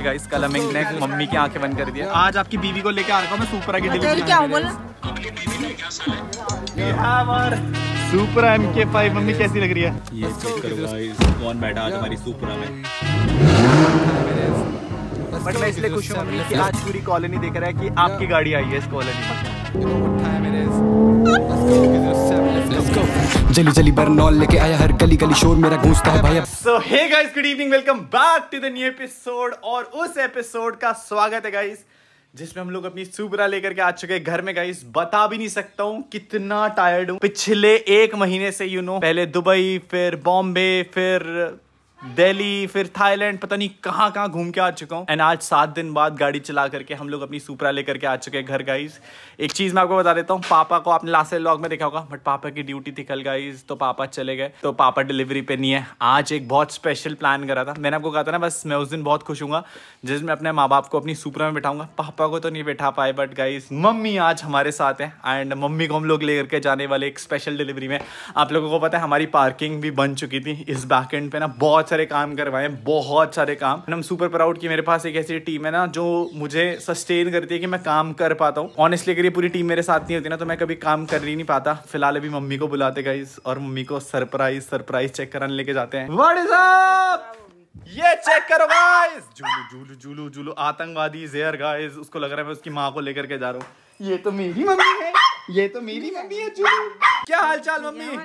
के गाइस कल अमिंग ने मम्मी की आँखें बंद कर दी आज आपकी बीवी को लेके आ रखा हूँ मैं सुपरा की तेरी क्या बोला Supra M K five mummy कैसी लग रही है? ये चेक करो गाइस कौन बैठा आज हमारी सुपरा में बट मैं इसलिए खुश हूँ मम्मी कि आज पूरी कॉलोनी देख रहा है कि आपकी गाड़ी आई है इस कॉलोनी में। जली जली बरनौल लेके आया हर गली गली शोर मेरा गूंजता है भाई so hey guys good evening welcome back to the new episode और उस एपिसोड का स्वागत है गाइस जिसमें हम लोग अपनी सुपरा लेकर के आ चुके हैं घर में गाइस बता भी नहीं सकता हूँ कितना टायर्ड हूँ। पिछले एक महीने से यू you नो know, पहले दुबई फिर बॉम्बे फिर दिल्ली, फिर थाईलैंड, पता नहीं कहाँ कहाँ घूम के आ चुका हूँ। एंड आज सात दिन बाद गाड़ी चला करके हम लोग अपनी सुपरा लेकर के आ चुके हैं घर गाइस एक चीज़ मैं आपको बता देता हूँ, पापा को आपने लास्ट लॉग में देखा होगा बट पापा की ड्यूटी थी कल गाइस तो पापा चले गए तो पापा डिलीवरी पे नहीं है। आज एक बहुत स्पेशल प्लान करा था। मैंने आपको कहा था ना, बस मैं उस दिन बहुत खुश हूँ जिसमें अपने माँ बाप को अपनी सुपरा में बैठाऊँगा। पापा को तो नहीं बैठा पाए बट गाइज़ मम्मी आज हमारे साथ हैं। एंड मम्मी को हम लोग लेकर के जाने वाले एक स्पेशल डिलीवरी में। आप लोगों को पता है, हमारी पार्किंग भी बन चुकी थी। इस बैक एंड पे ना बहुत सारे काम करवाए बहुत सारे काम। हम सुपर प्राउड की मेरे पास एक ऐसी टीम है ना जो मुझे सस्टेन करती है कि मैं काम कर पाता हूँ। ऑनेस्टली अगर ये पूरी टीम मेरे साथ नहीं होती ना तो मैं कभी काम कर ही नहीं पाता। फ़िलहाल अभी मम्मी को बुलाते गाइस और मम्मी को सरप्राइज़ सरप्राइज़ चेक कराने लेके जाते हैं। What is up? ये चेक करो गाइस जूलू जूलू जूलू जूलू आतंकवादी जेयर गाइस उसको लग रहा है मैं उसकी माँ को लेकर के जा रहा हूँ। ये तो मेरी मम्मी है। ये तो मेरी मम्मी है जूलू क्या हाल चाल मम्मी?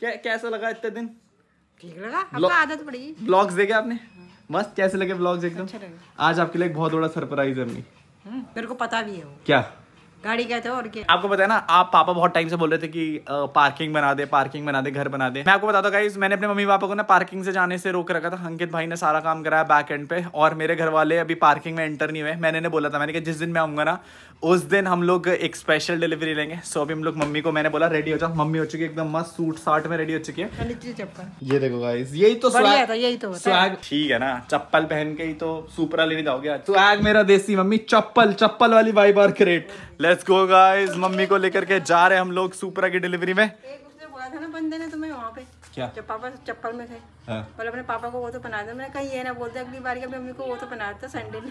क्या कैसा लगा इतने दिन? ठीक लगा? आपका तो आदत पड़ी। ब्लॉग्स देखे आपने? मस्त कैसे लगे ब्लॉग्स एकदम? अच्छा आज आपके लिए एक बहुत बड़ा सरप्राइज़ है हम्म, मेरे को पता भी है वो। क्या? गाड़ी कहते हो और क्या? आपको पता है ना आप पापा बहुत टाइम से बोल रहे थे कि पार्किंग बना दे पार्किंग बना दे घर बना दे। मैं आपको बताता गाइस मैंने अपने मम्मी पापा को ना पार्किंग से जाने से रोक रखा था। अंकित भाई ने सारा काम कराया बैक एंड पे और मेरे घर वाले अभी पार्किंग में एंटर नहीं हुए। मैंने इन्हें बोला था मैंने कहा जिस दिन मैं आऊँगा ना उस दिन हम लोग एक स्पेशल डिलीवरी लेंगे। सो अभी हम लोग मम्मी को मैंने बोला रेडी हो जाओ मम्मी हो चुकी है एकदम मस्त सूट साट में रेडी हो चुकी है। ये देखो गाइस यही तो यही तो स्वैग ठीक है ना चप्पल पहन के ही तो सुपरा लेने जाओगे आज स्वैग मेरा देसी मम्मी चप्पल चप्पल वाली वाइब और क्रेट लेट्स गो गाइस मम्मी को लेकर के जा रहे हैं हम लोग सुपरा की डिलीवरी में। बोला था ना बंदे ने तुम्हें वहाँ पे क्या? जब पापा चप्पल में थे। हाँ। अपने पापा को वो तो दो। मैंने कहीं ये ना बोलते अगली बार अपनी मम्मी को वो तो देता sandal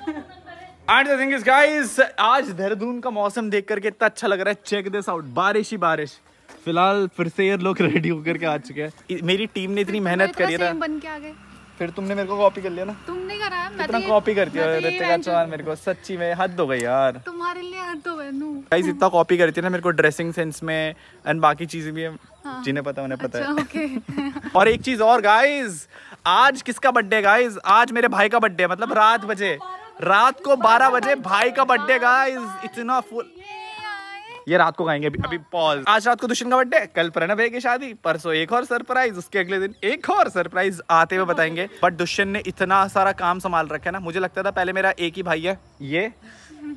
and the thing is guys आज देहरादून का मौसम देख करके इतना अच्छा लग रहा है। चेक दिस आउट बारिश ही बारिश। फ़िलहाल फिर से ये लोग रेडी होकर के आ चुके हैं। मेरी टीम ने इतनी मेहनत करी है ना। बन के आ गए। फिर तुमने मेरे को कॉपी कर लिया ना? तुमने करा है मैं इतना तो कॉपी करती है तो ये ऋतिका चौहान मेरे को? सच्ची में हद हो गई यार। तुम्हारे लिए हद तो बनू गाइस इतना कॉपी करती है ना मेरे को ड्रेसिंग सेंस में एंड बाकी चीज़ें भी। हाँ। जिन्हें पता उन्हें पता अच्छा है और एक चीज़ और गाइस आज किसका बर्थडे गाइस आज मेरे भाई का बर्थडे मतलब रात बजे। रात को 12 बजे भाई का बर्थडे गाइस इतना फुल ये रात को गाएँगे अभी अभी पॉज आज रात को दुष्यंत का बर्थडे कल प्रणव है की शादी परसों एक और सरप्राइज़ उसके अगले दिन एक और सरप्राइज़ आते हुए बताएँगे। बट दुष्यंत ने इतना सारा काम संभाल रखा है ना मुझे लगता था पहले मेरा एक ही भाई है। ये?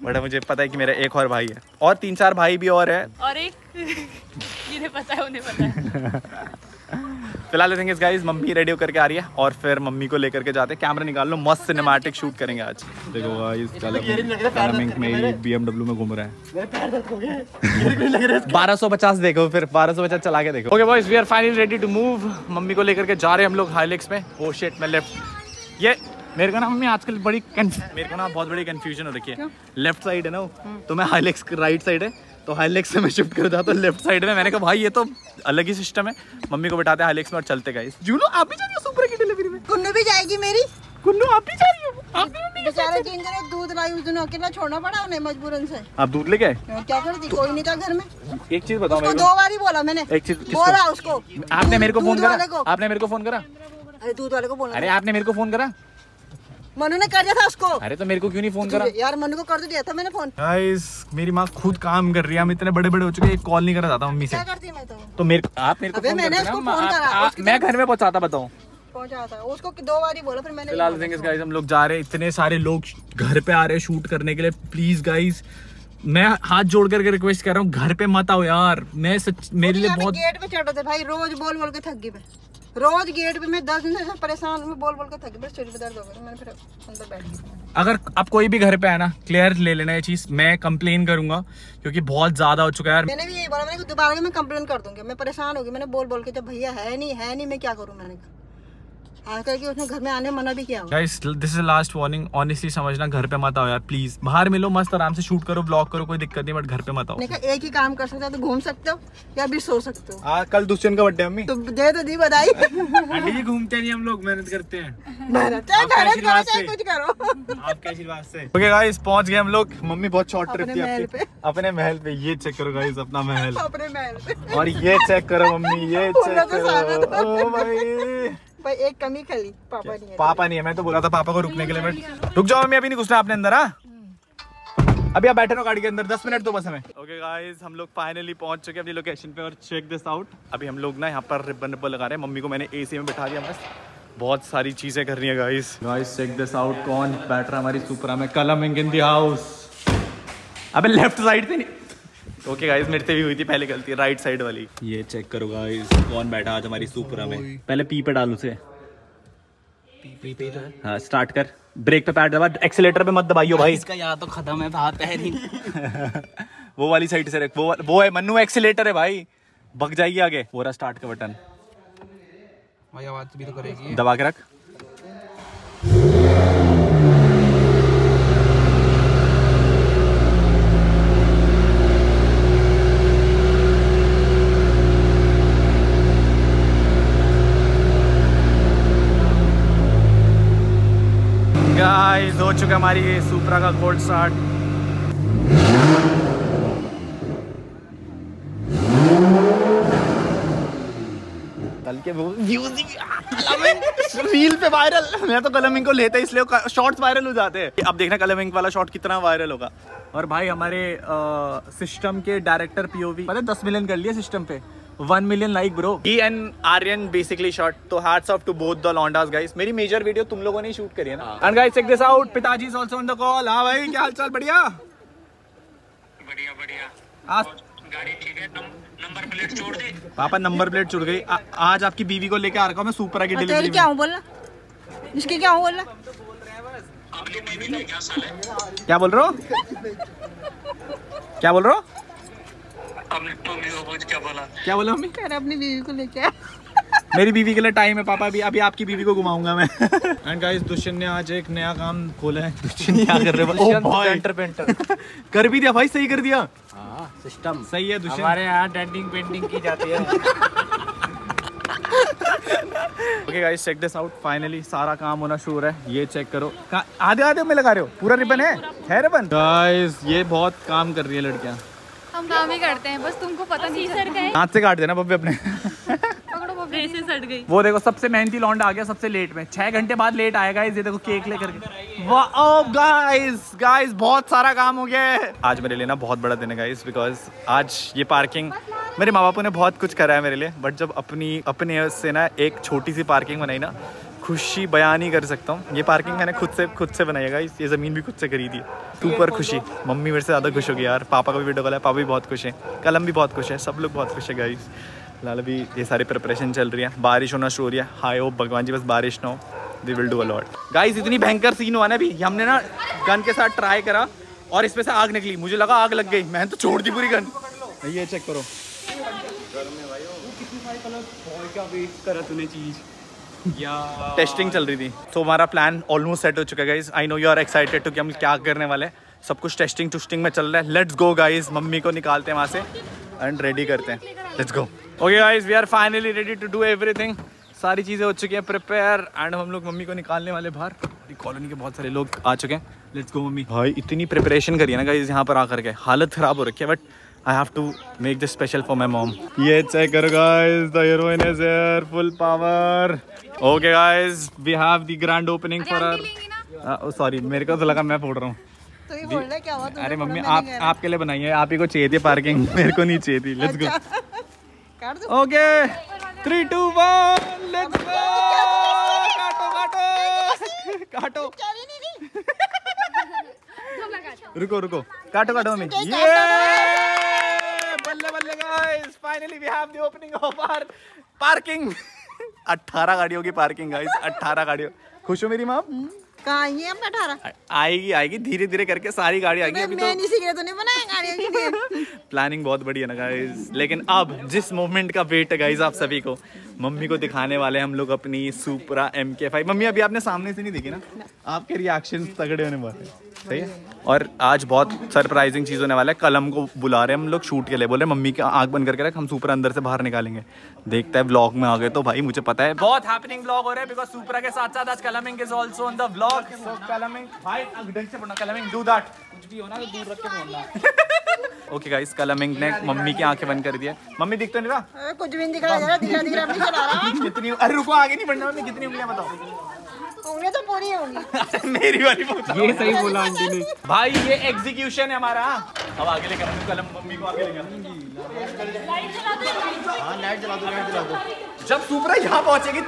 बड़ा मुझे पता है कि मेरा एक और भाई है। और तीन चार भाई भी और है। और एक? पता है उन्हें पता है। फ़िलहाल इस गाइस मम्मी रेडी होकर के आ रही है और फिर मम्मी को लेकर के जाते हैं। कैमरा निकाल लो मस्त सिनेमैटिक शूट करेंगे आज। देखो गाइस में बीएमडब्ल्यू में घूम रहा है। बारह सौ पचास देखो फिर बारह सौ पचास चला के देखो। Okay boys we are finally ready to move mummy को लेकर के जा रहे हैं हम लोग हाईलेक्स में। ओ शिट मैं लेफ़्ट ये मेरे को ना मम्मी आजकल बड़ी मेरे को ना बहुत बड़ी कंफ्यूजन हो रखी है। लेफ़्ट साइड है ना वो, तो मैं हाईलेक्स राइट साइड है। तो हाई हाईलेक्स से मैं शिफ्ट कर जाता लेफ़्ट साइड में मैंने कहा भाई ये तो अलग ही सिस्टम है। मम्मी को बैठाते हैं हाईलेक्स में और चलते गाइस जूलो आप भी जा रही हो सुपर की डिलीवरी में? कुन्नू भी जाएगी मेरी। कुन्नू आप भी जा रही हो? आप भी मम्मी बेचारे दूध लाई उस दिन अकेला छोड़ना पड़ा उन्हें मजबूरन से? आप दूध लेके और क्या करती कोई नहीं था घर में। एक चीज़ बताओ उसको दो बार ही बोला मैंने। एक चीज़ बोला उसको। आपने मेरे को फ़ोन करा? आपने मेरे को फ़ोन करा? अरे दूध वाले को बोला। अरे आपने मेरे को फ़ोन करा? मनु ने कर दिया था उसको। अरे तो मेरे को क्यों नहीं फ़ोन करा? यार मनु को कर तो दिया था मैंने फ़ोन। गाइस मेरी माँ खुद काम कर रही है। हम इतने बड़े बड़े हो चुके हैं एक कॉल नहीं करा जाता मम्मी से। क्या करती मैं तो? तो मेरे आप मेरे को मैंने उसको फ़ोन करा, मैं घर में पहुंचाता बताऊँ पहुँचा था उसको दो बार ही बोला फिर मैंने फ़िलहाल गाइस हम लोग जा रहे हैं। इतने सारे लोग घर पे आ रहे हैं शूट करने के लिए। प्लीज़ गाइस मैं हाथ जोड़ करके रिक्वेस्ट कर रहा हूँ घर पे मत आओ यार। मैं सच मेरे लिए बहुत गेट पे चढ़ थे भाई रोज बोल बोल के थक गई मैं। रोज गेट पे मैं दस दिन से परेशान हूँ बोल बोल के थक गई बस सिर में दर्द हो गया मैंने फिर अंदर बैठ गई अगर आप कोई भी घर पे आए ना क्लियर ले लेना ये चीज़ मैं कंप्लेन करूँगा क्योंकि बहुत ज़्यादा हो चुका है। यार मैंने भी यही बोला मैंने दोबारा मैं कंप्लेन कर दूँगी मैं परेशान होगी मैंने बोल बोल के जब भैया है नहीं है नहीं मैं क्या करूँ? मैंने कहा उसने घर में आने मना भी किया guys this is last warning honestly समझना घर पे मत आओ यार प्लीज़ बाहर मिलो मस्त आराम से शूट करो ब्लॉग करो कोई दिक्कत नहीं बट घर पे मत आओ। एक ही काम कर सकते हो तो घूम सकते हो या भी सो सकते हो। आ, कल दुष्यंत का बर्थडे मम्मी। तो दे तो दी बधाई। आंटी जी घूमते नहीं हम लोग मेहनत करते हैं। मेहनत। कुछ करो। आपके आशीर्वाद से? ओके गाइस पहुँच गए हम लोग। मम्मी बहुत शॉर्ट ट्रिप अपने थी आपकी। अपने महल पे ये चेक करो गाइस अपना महल। अपने महल पे। और ये चेक करो मम्मी ये चेक करो। ओ भाई भाई एक कमी खली पापा नहीं है पापा नहीं है मैं तो बोला था पापा को रुकने के लिए बट रुक जाओ मम्मी अभी नहीं घुसना आपने अंदर हाँ? अभी आप बैठे रहो गाड़ी के अंदर दस मिनट तो बस हमें। ओके गाइस हम लोग फाइनली पहुँच चुके हैं अपनी लोकेशन पे और चेक दिस आउट अभी हम लोग ना यहाँ पर रिबन रिबन लगा रहे हैं। मम्मी को मैंने एसी में बिठा दिया बस। बहुत सारी चीज़ें करनी है guys guys check this out कौन बैठ रहा है हमारी सुपरा में कलम इन दी हाउस अबे लेफ़्ट साइड से नहीं ओके गाइस मेरे से भी हुई थी पहले गलती राइट साइड वाली। ये चेक करो गाइस कौन बैठा आज हमारी सुपरा में पहले पी पे डालू से हाँ स्टार्ट कर। ब्रेक पे पैर दबा एक्सीलेटर पे मत दबाइयो भाई। इसका याद तो खत्म है हाथ पैर ही वो वाली साइड से रख वो वो है मन्नू एक्सीलेटर है भाई। भग जाइए आगे। वो रहा स्टार्ट का बटन भाई आवाज़ भी तो करेगी। दबा के रख। गाइस हो चुका हमारी ये सुपरा का कोल्ड स्टार्ट व्यूज़ रील पे वायरल मैं तो कलमिंग को लेता इसलिए शॉर्ट्स वायरल हो जाते हैं। अब देखना कलमिंग वाला शॉट कितना वायरल होगा। और भाई हमारे आ, सिस्टम के डायरेक्टर पीओवी पता दस मिलियन कर लिया सिस्टम पे। One million like bro he and Aryan basically shot तो hats off to both the लॉन्डास guys मेरी मेजर वीडियो तुम लोगों ने शूट करी है ना and guys check this out पिताजी is also on the call हाँ भाई क्या हालचाल बढ़िया बढ़िया बढ़िया आज गाड़ी ठीक है नम, नंबर प्लेट छोड़ दे। पापा नंबर प्लेट चुड़ गई। आज आपकी बीवी को लेके आ रखा हूँ मैं सुपरा की डिलीवरी क्या हूँ बोलना? इसके क्या हूँ बोलना? अपनी बीवी ने क्या साल है? क्या बोल रहे हो? क्या बोल रहे हो? को पूछ क्या बोला? क्या बोला मम्मी? कह रहा अपनी बीवी को लेके मेरी बीवी के लिए टाइम है पापा अभी अभी आपकी बीवी को घुमाऊँगा मैं। एंड गाइस दुष्यंत ने आज एक नया काम खोला है। दुष्यंत क्या कर रहे हो? भाई पेंटर पेंटर कर भी दिया भाई सही कर दिया। हाँ सिस्टम सही है दुष्यंत। हमारे यहाँ डेंटिंग पेंटिंग की जाती है। Okay guys check this out finally सारा काम होना शुरू है ये चेक करो। आधे आधे में लगा रहे हो? पूरा रिबन है? है रिबन? गाइस ये बहुत काम कर रही है लड़कियाँ। हम काम ही करते हैं बस तुमको पता नहीं सर गए? हाथ से काट देना बब्बे अपने। पकड़ो सट गई। वो देखो सबसे मेहनती लौंडा आ गया सबसे लेट में। छह घंटे बाद लेट आएगा ये देखो केक लेकर के। वाह गाइस गाइस बहुत सारा काम हो गया है। आज मेरे लिए ना बहुत बड़ा दिन है गाइस बिकॉज़ आज ये पार्किंग मेरे माँ बापू ने बहुत कुछ करा है मेरे लिए बट जब अपनी अपने से ना एक छोटी सी पार्किंग बनाई ना खुशी बयान नहीं कर सकता हूँ। ये पार्किंग मैंने खुद से खुद से बनाई है ये ज़मीन भी खुद से खरीदी है। सुपर खुशी। मम्मी मेरे से ज़्यादा खुश होगी यार। पापा का भी वीडियो कॉल है। पापा भी बहुत खुश है। कलम भी बहुत खुश है। सब लोग बहुत खुश है गाइस फ़िलहाल अभी ये सारी प्रिपरेशन चल रही है। बारिश होना शुरू हो रही है। हाई होप भगवान जी बस बारिश ना हो। They will do a lot guys इतनी भयंकर सीन हुआ ना अभी। हमने ना गन के साथ ट्राई करा और इसमें से आग निकली। मुझे लगा आग लग गई। मैंने तो छोड़ दी पूरी गन ये चेक करो। टेस्टिंग चल रही थी। तो हमारा प्लान ऑलमोस्ट सेट हो चुका है guys I know you are excited too कि हम क्या करने वाले सब कुछ टेस्टिंग टुस्टिंग में चल रहा है। लेट्स गो गाइज़ मम्मी को निकालते हैं वहाँ से एंड रेडी करते हैं। Let's go okay guys we are finally ready to do everything सारी चीज़ें हो चुकी हैं प्रिपेयर एंड हम लोग मम्मी को निकालने वाले बाहर। कॉलोनी के बहुत सारे लोग आ चुके हैं। Let's go mummy. भाई, इतनी प्रिपरेशन करी है ना गाइज़ यहाँ पर आकर के। हालत ख़राब हो रखी है but I have to make this special for my mom. ये check करो guys, the heroine is here, full power. Okay guys, we have the grand opening for our. Uh, oh, sorry, मेरे को तो लगा मैं फोड़ रहा हूँ तो ये बोल रहा है क्या हुआ अरे मम्मी आप। आपके लिए बनाई है आप ही को चाहिए थी पार्किंग मेरे को नहीं चाहिए थी लेट्स गो। दो okay three two one let's go काटो काटो दी। रुको रुको काटो काटो मम्मी ये guys finally we have the opening of our parking 18 गाड़ियों की पार्किंग गाइस 18 गाड़ियों. खुश हो मेरी माँ कहाँ आई है अपना अठारह आएगी आएगी. धीरे धीरे करके सारी गाड़ी आएगी अभी मैं तो नहीं सीख रहा तो नहीं बनाया गाड़ियों के लिए। प्लानिंग बहुत बड़ी है ना गाइस लेकिन अब जिस मोमेंट का वेट है गाइस आप सभी को मम्मी को दिखाने वाले हम लोग अपनी Supra M K five mummy अभी आपने सामने से नहीं देखी ना? आपके रिएक्शन तगड़े होने वाले हैं। सही है और आज बहुत सरप्राइजिंग चीज़ होने वाला है। कल हमको बुला रहे हैं हम लोग शूट के लिए बोल रहे हैं मम्मी की आँख बंद करके रख हम सुपरा अंदर से बाहर निकालेंगे। देखता है ब्लॉग में आ गए तो भाई मुझे पता है बहुत हैपनिंग ब्लॉग हो रहा है बिकॉज़ सुपरा के साथ साथ आज कलमिंग is also on the blog कलमिंग भाई ढंग से पढ़ना कलमिंग डू दैट कुछ भी हो ना तो दूर रख के बोलना। ओके गाइस कलमिंग ने मम्मी की आँखें बंद कर दी है। मम्मी दिख तो नहीं रहा कुछ भी नहीं दिख रहा जरा दिख रहा दिख रहा रहा कितनी अरे रुको आगे नहीं बढ़ना मम्मी कितनी उंगलियाँ बताओ। उंगलियाँ तो पूरी होंगी। मेरी वाली बताओ ये सही बोला आंटी ने। भाई ये एग्जीक्यूशन है हमारा। अब आगे लेकर मम्मी कलम मम्मी को आगे लेकर हाँ लाइट जला दो लाइट जला दो। जब सुपरा यहाँ पहुंचेगी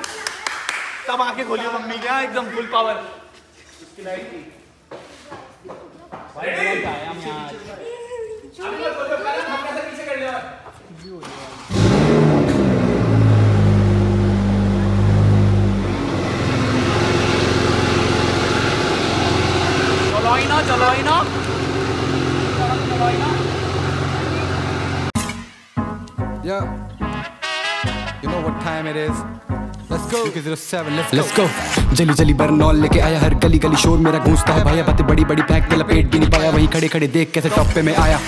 तब आके खोलियो मम्मी क्या एकदम फुल पावर इसकी लाइट की भाई हम यहाँ it is? Let's go. 07. Let's, Let's go. जली जली बरनौल लेके आया हर गली गली शोर मेरा गूंजता है भैया बातें बड़ी बड़ी फेंक के लपेट भी नहीं पाया वहीं खड़े खड़े देख कैसे टॉप पे मैं आया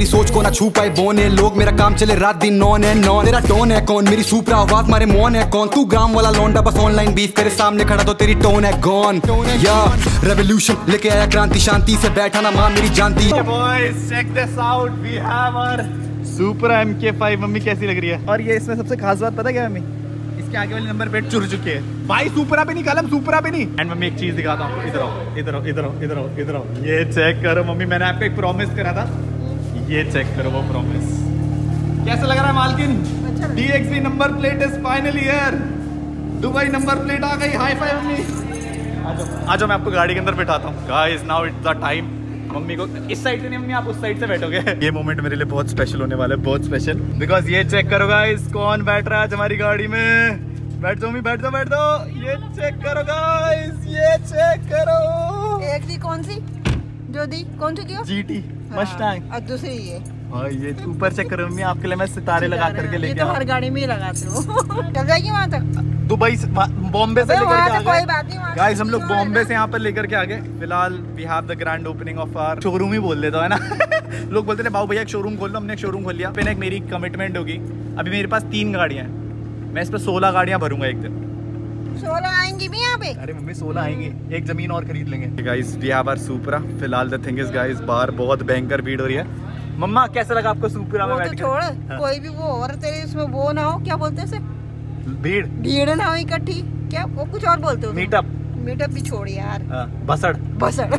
मेरी सोच को ना छू पाए बोन है लोग मेरा काम चले रात दिन नॉन है नॉन। तेरा टोन है कौन? मेरी सुपरा आवाज़ मारे मौन है कौन? तू ग्राम वाला लौंडा बस ऑनलाइन बीफ तेरे सामने खड़ा तो तेरी टोन है गॉन या रेवोल्यूशन लेके आया क्रांति शांति से बैठा ना माँ मेरी जानती। Boys check this out we have our super MK5 mummy कैसी लग रही है? और ये इसमें सबसे खास बात पता क्या है मम्मी? इसके आगे वाले नंबर प्लेट चुर चुके हैं। भाई सुपरा पे नहीं कलम सुपरा पे नहीं। एंड मम्मी एक चीज़ दिखाता हूँ इधर आओ इधर आओ इधर आओ इधर आओ इधर आओ। ये चेक करो मम्मी मैंने आपको एक प्रॉमिस करा था। ये चेक करो वो प्रॉमिस कैसा लग रहा है मालकिन? अच्छा लग number plate is finally here Dubai number plate आ गई हाई फाई मम्मी. आ जाओ आ जाओ मैं आपको गाड़ी के अंदर बैठाता हूँ। Guys now it's the time mummy को इस साइड से नहीं मम्मी आप उस साइड से बैठोगे। ये मोमेंट मेरे लिए बहुत स्पेशल होने वाला है बहुत स्पेशल बिकॉज़ ये चेक करो गाइस कौन बैठ रहा है आज हमारी गाड़ी में? बैठ जाओ मम्मी बैठ जाओ बैठ जाओ। ये चेक करो गाइस ये चेक करो। एक दी कौन सी? जो दी। कौन सी दी जीटी मस्टैंग और दूसरी ये। हाँ ये ऊपर चेक करो मम्मी आपके लिए मैं सितारे लगा करके लेके तो हर गाड़ी में ही लगाते हो। चल जाएगी वहाँ तक? दुबई से बॉम्बे से लेकर के आ गए गाइस हम लोग बॉम्बे से यहाँ पर लेकर के आ गए फ़िलहाल we have the grand opening of our showroom ही बोल देता है ना? लोग बोलते थे बाबू भैया एक शोरूम खोल लो। हमने एक शोरूम खोल लिया। फिर एक मेरी कमिटमेंट होगी। अभी मेरे पास तीन गाड़ियाँ हैं। मैं इस पर सोलह गाड़ियाँ भरूँगा एक दिन। सोलह आएँगी भी यहाँ पे? अरे मम्मी सोलह आएँगे। एक ज़मीन और खरीद लेंगे। Guys we have our Supra फ़िलहाल द थिंग इज़ गाइस बाहर बहुत भयंकर भीड़ हो रही है। मम्मा कैसा लगा आपको सुपरा में वो तो बैठ छोड़ हाँ, कोई भी वो और तेरे उसमें वो ना हो क्या बोलते हैं उसे? भीड़? भीड़ ना हो इकट्ठी क्या? वो कुछ और बोलते हो? मीटअप मीटअप भी छोड़ यार। बसड़। बसड़।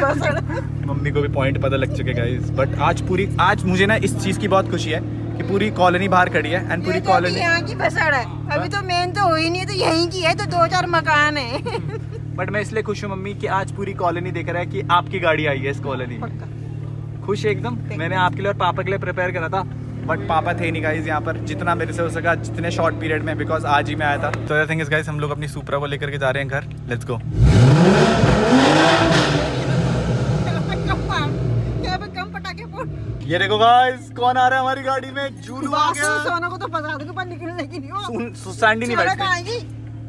बसड़। मम्मी को भी पॉइंट पता लग चुके गाइस बट आज पूरी आज मुझे ना इस चीज़ की बहुत खुशी है। कि पूरी कॉलोनी बाहर खड़ी है एंड पूरी तो कॉलोनी यहाँ की बसड़ है। अभी तो मेन तो हुई नहीं तो यहीं की है तो दो चार मकान है। बट मैं इसलिए खुश हूँ मम्मी कि आज पूरी कॉलोनी देख रहा है कि आपकी गाड़ी आई है इस कॉलोनी में। खुश है एकदम मैंने आपके लिए और पापा के लिए प्रिपेयर करा था बट पापा थे नहीं गाइज़ यहाँ पर। जितना मेरे से हो सका जितने शॉर्ट पीरियड में बिकॉज़ आज ही मैं आया था। तो थिंग इज़ गाइज़ हम लोग अपनी सुपरा को लेकर के जा रहे हैं घर। लेट्स गो कम मार यहाँ पे कम पटाखे फोड़ ये देखो गाइस कौन आ रहा है हमारी गाड़ी में? जूलू आ गया। सोना को तो फंसा दूँगा पर निकलने की नहीं हो। सुन- सुसैंडी नहीं बैठते।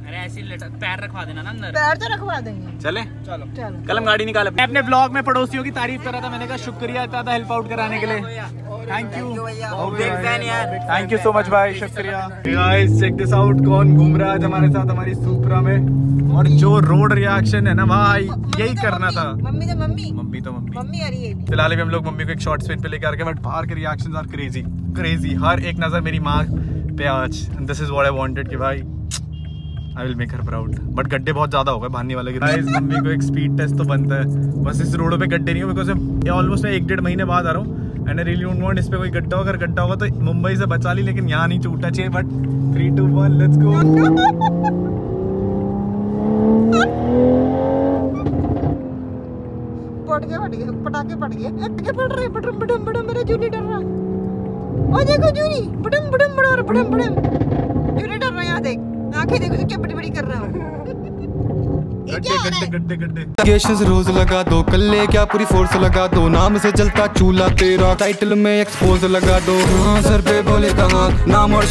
अरे ऐसे लटक पैर रखवा देना ना अंदर। पैर तो रखवा देंगे। चले। चलो। चलो कल हम गाड़ी निकाल मैं अपने ब्लॉग में पड़ोसियों की तारीफ़ कर रहा था मैंने कहा शुक्रिया इतना था हेल्प आउट कराने के लिए। Thank you thank you so much भाई शुक्रिया गाइस चेक दिस आउट कौन घूम रहा है हमारे साथ हमारी सुपरा में? और जो रोड रिएक्शन है ना भाई यही तो करना था। मम्मी तो मम्मी। मम्मी तो मम्मी। मम्मी आ रही है फ़िलहाल अभी हम लोग मम्मी को एक शॉर्ट स्पिन पे लेकर आ गए बट बाहर के रिएक्शंस आर क्रेजी क्रेजी हर एक नज़र मेरी माँ पे आज। This is what I wanted कि भाई I will make her proud but गड्ढे बहुत ज़्यादा हो गए भानने वाले के गाइस मम्मी को एक स्पीड टेस्ट तो बनता है। बस इस रोड पे गड्ढे नहीं हो बिकॉज़ ऑलमोस्ट मैं एक डेढ़ महीने बाद आ रहा हूँ। एंड आई रियली वांट इस पे कोई गड्ढा अगर गड्ढा होगा तो मुंबई से बचा ली, लेकिन यहाँ नहीं छूटना चाहिए but three two one let's go पट गए पट गए। पटाखे पड़ रहे, बटम बटम बटम, मेरा जूली डर रहा ओ, देखो जूली बटम बटम बड़ा बटम बटम। जूली यहाँ देख। आँखें देखो, क्या बड़ी बड़ी कर रहा हूँ। रोज लगा दो कल्ले क्या पूरी फोर्स लगा दो? नाम से जलता चूल्हा तेरा टाइटल में एक्सपोज लगा दो। हाँ सर पे बोले कहा? नाम और